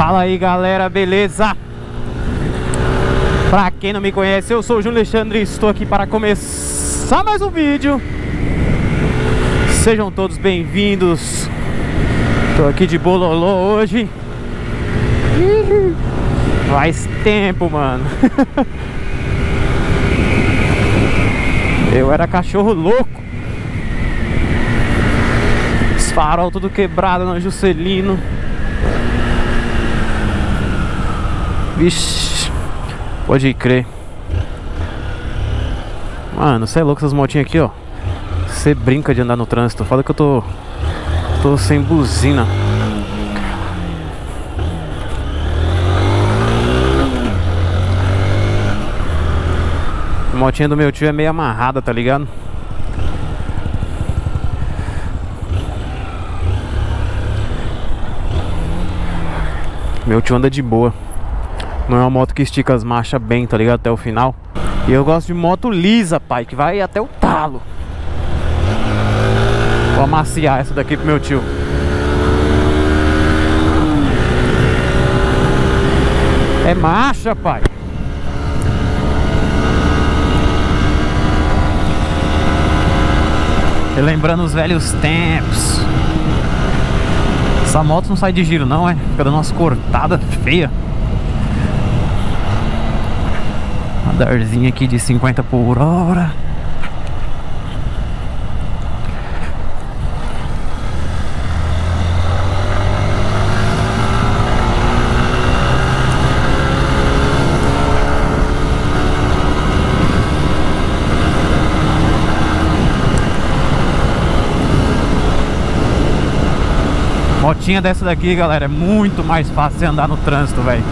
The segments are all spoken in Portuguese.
Fala aí galera, beleza? Pra quem não me conhece, eu sou o Júlio Alexandre e estou aqui para começar mais um vídeo. Sejam todos bem-vindos. Tô aqui de bololô hoje. Faz tempo, mano. Eu era cachorro louco. Os farol tudo quebrado no Juscelino Vixe Pode crer. Mano, você é louco essas motinhas aqui, ó. Você brinca de andar no trânsito. Fala que eu tô Tô sem buzina. A motinha do meu tio é meio amarrada, tá ligado? Meu tio anda de boa Não é uma moto que estica as marchas bem, tá ligado? Até o final. E eu gosto de moto lisa, pai Que vai até o talo. Vou amaciar essa daqui pro meu tio. É marcha, pai. Lembrando os velhos tempos. Essa moto não sai de giro não, é? Fica dando umas cortadas feias Radarzinho aqui de 50 por hora Motinha dessa daqui, galera, é muito mais fácil andar no trânsito, velho.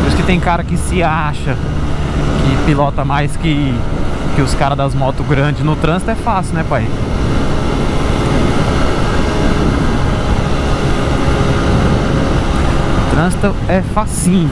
Por isso que tem cara que se acha que pilota mais que, que os caras das motos grandes. No trânsito é fácil, né, pai? O trânsito é facinho.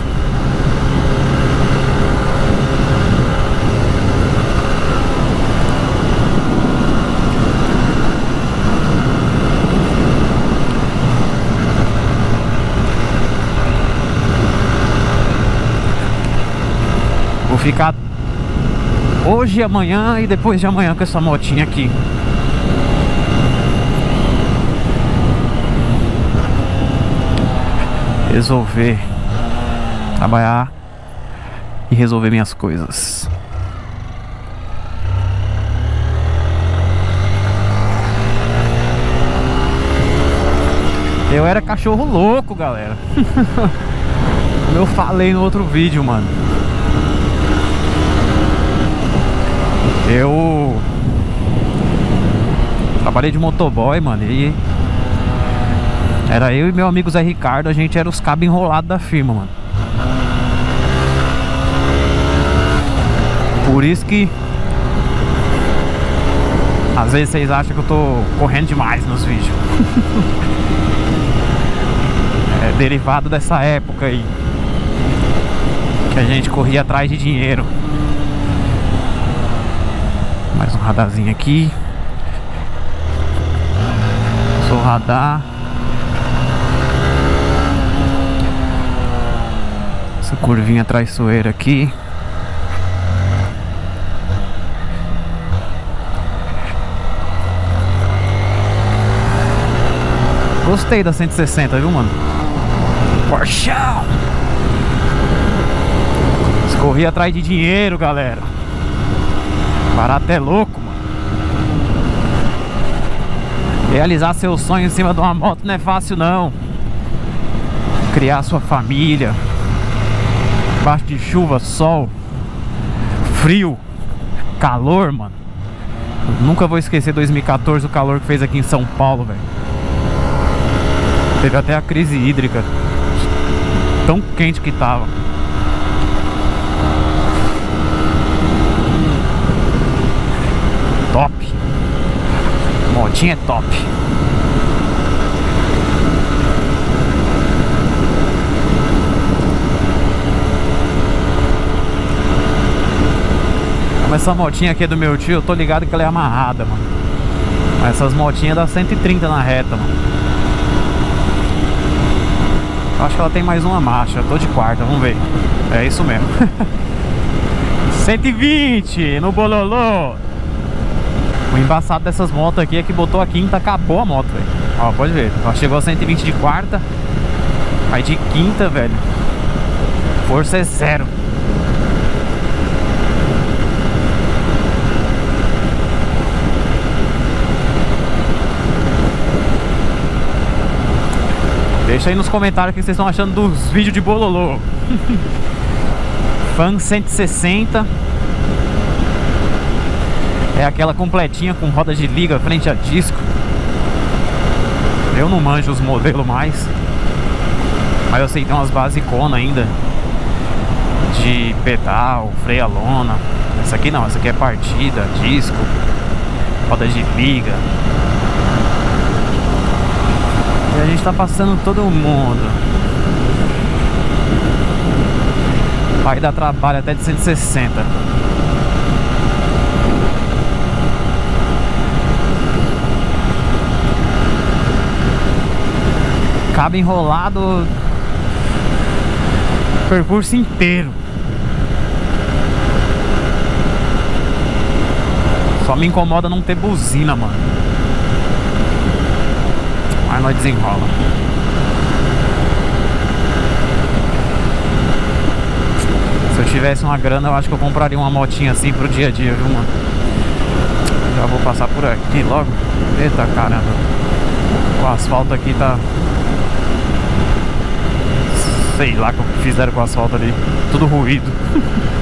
Ficar hoje, amanhã e depois de amanhã com essa motinha aqui. Resolver trabalhar e resolver minhas coisas. Eu era cachorro louco, galera. Como eu falei no outro vídeo, mano. Eu trabalhei de motoboy, mano, e era eu e meu amigo Zé Ricardo, a gente era os cabos enrolados da firma, mano. Por isso que às vezes vocês acham que eu tô correndo demais nos vídeos. é derivado dessa época aí que a gente corria atrás de dinheiro. Mais um radarzinho aqui. Sou radar. Essa curvinha traiçoeira aqui. Gostei da 160, viu, mano? Porsche! Escorri atrás de dinheiro, galera. Barato é louco, mano. Realizar seu sonho em cima de uma moto não é fácil, não. Criar sua família. Embaixo de chuva, sol, frio, calor, mano. Eu nunca vou esquecer 2014 o calor que fez aqui em São Paulo, velho. Teve até a crise hídrica. Tão quente que tava. top. Motinha é top. Mas essa motinha aqui é do meu tio, eu tô ligado que ela é amarrada, mano. Essas motinhas dá 130 na reta, mano. Acho que ela tem mais uma marcha. Eu tô de quarta, vamos ver. É isso mesmo. 120 no bololô. Embaçado dessas motos aqui é que botou a quinta, acabou a moto, velho. Ó, pode ver. Ela chegou a 120 de quarta. Aí de quinta, velho. Força é zero. Deixa aí nos comentários o que vocês estão achando dos vídeos de Bololô. Fan 160 É aquela completinha com roda de liga frente a disco. Eu não manjo os modelos mais Mas eu sei que tem umas basiconas ainda De pedal, freio a lona. Essa aqui não, essa aqui é partida, disco Roda de liga. E a gente tá passando todo mundo. Vai dar trabalho até de 160 Cabo enrolado Percurso inteiro Só me incomoda não ter buzina, mano Mas nós desenrola Se eu tivesse uma grana, eu acho que eu compraria uma motinha assim pro dia a dia, viu, mano? Já vou passar por aqui logo. Eita caramba. O asfalto aqui tá. Sei lá o que fizeram com o asfalto ali. Tudo ruído.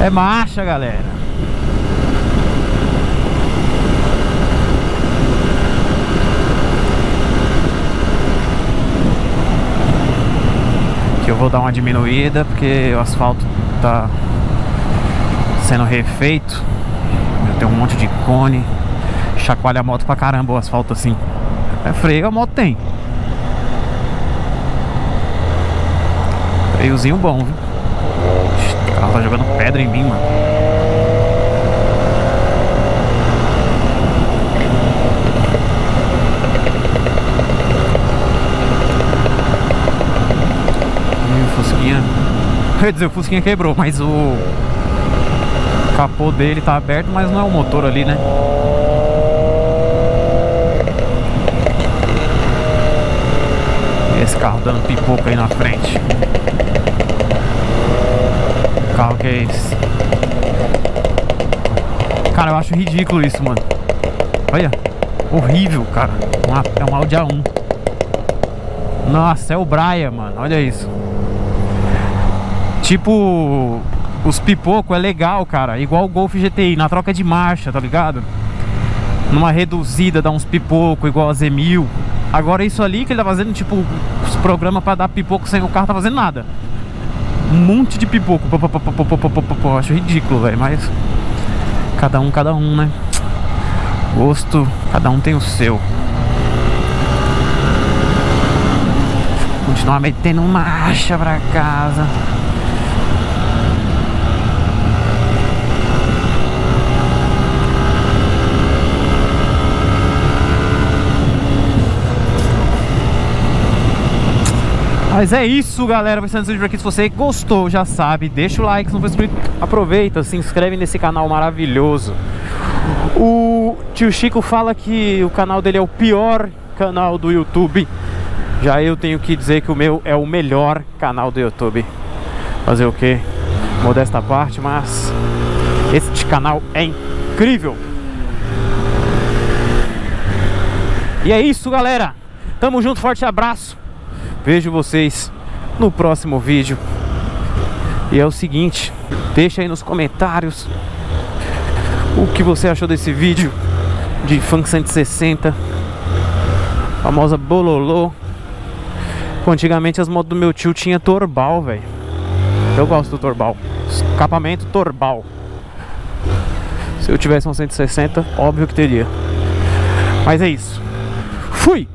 É marcha, galera. eu vou dar uma diminuída porque o asfalto tá sendo refeito. Tem um monte de cone, chacoalha a moto pra caramba o asfalto assim. É freio, a moto tem. Freiozinho bom, viu? O cara tá jogando pedra em mim, mano. Fusquinha. Quer dizer, o Fusquinha quebrou, mas o capô dele tá aberto, mas não é o motor ali, né? Esse carro dando pipoca aí na frente. Carro que é esse? Cara, eu acho ridículo isso, mano. Olha, horrível, cara. é uma Audi A1. Nossa, é o Braia, mano. Olha isso. Tipo, os pipoco é legal, cara. Igual o Golf GTI, na troca de marcha, tá ligado? Numa reduzida dá uns pipoco, igual a Z1000. Agora isso ali que ele tá fazendo, tipo, os programas pra dar pipoco sem o carro tá fazendo nada. Um monte de pipoco. Acho ridículo, velho, mas... Cada um, cada um, né? Gosto, cada um tem o seu. Continuar metendo marcha pra casa. Mas é isso, galera. Vai sendo esse vídeo aqui. Se você gostou, já sabe, deixa o like. Se não for inscrito, aproveita, se inscreve nesse canal maravilhoso. O tio Chico fala que o canal dele é o pior canal do YouTube. Já eu tenho que dizer que o meu é o melhor canal do YouTube. Fazer o que? Modesta parte, mas este canal é incrível. E é isso, galera. Tamo junto, forte abraço. Vejo vocês no próximo vídeo. E é o seguinte, deixa aí nos comentários o que você achou desse vídeo de Funk 160, famosa Bololô. Antigamente as motos do meu tio tinha torbal, velho. Eu gosto do torbal. Escapamento torbal. Se eu tivesse um 160, óbvio que teria. Mas é isso. Fui!